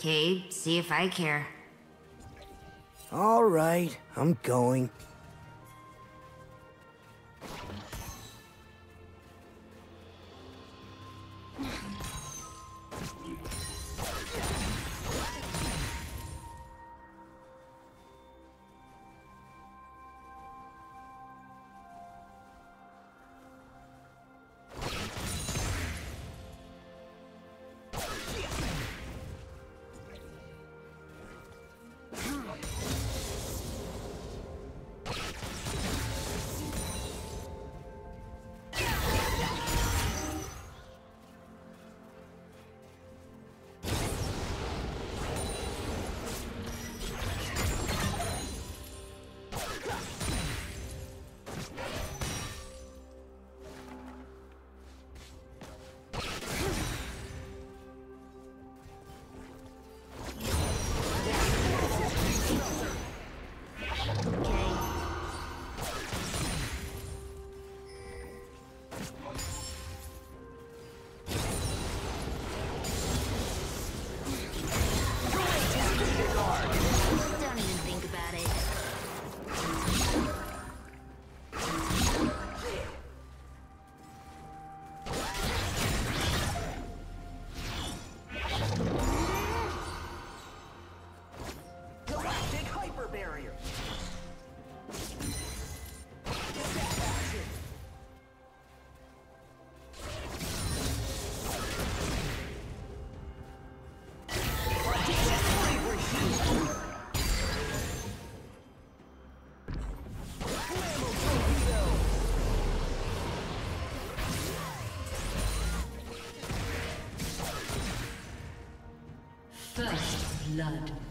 Cade, see if I care. All right, I'm going. First blood.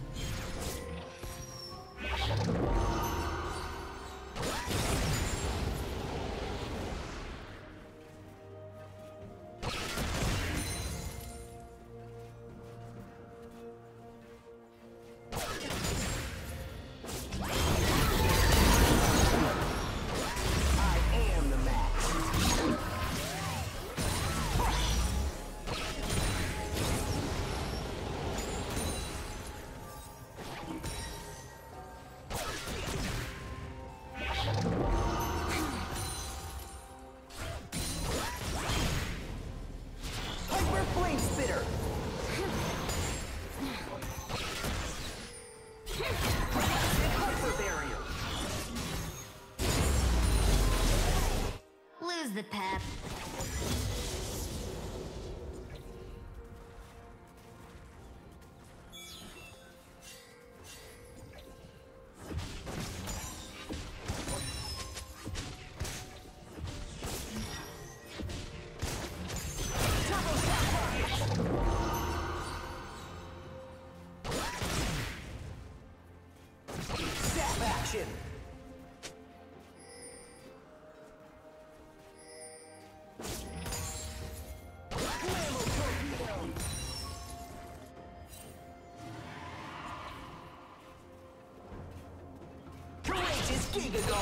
Giga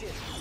action.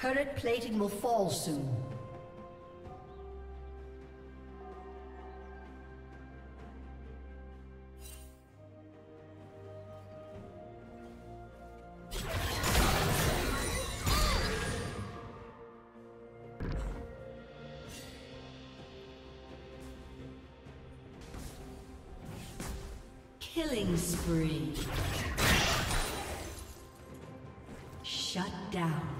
Turret plating will fall soon. Killing spree. Shut down.